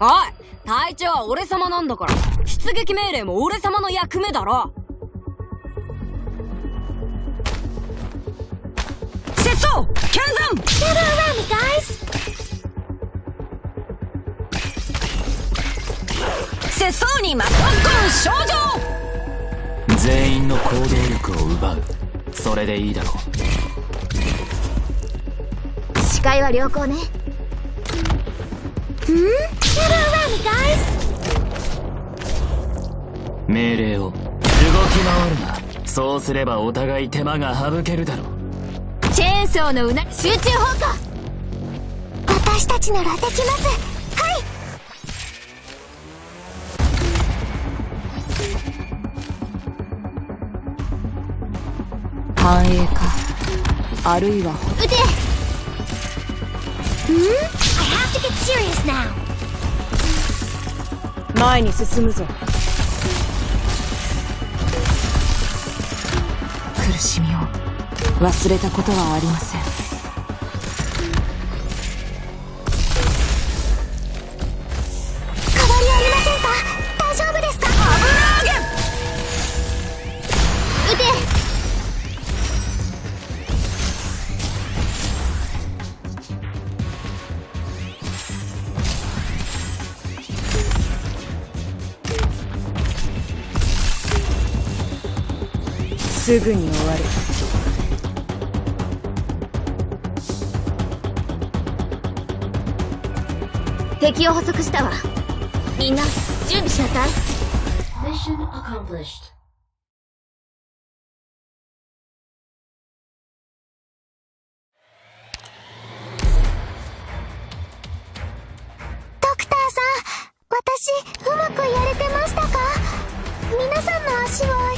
おい。隊長は俺様なんだから。出撃命令も俺様の役目だろ。拙僧キャンザン Get around guys! 拙僧にマッコン症状全員の行動力を奪う。それでいいだろう。視界は良好ね。ん？命令を動き回るなそうすればお互い手間が省けるだろうチェーンソーのうな、集中砲火私たちならできますはい。繁栄か。あるいは。撃てん ?I have to get serious now! 前に進むぞ。苦しみを。忘れたことはありません。すぐに終わる。敵を捕捉したわ。みんな準備しなさい。Mission accomplished. ドクターさん私うまくやれてましたか？皆さんの足は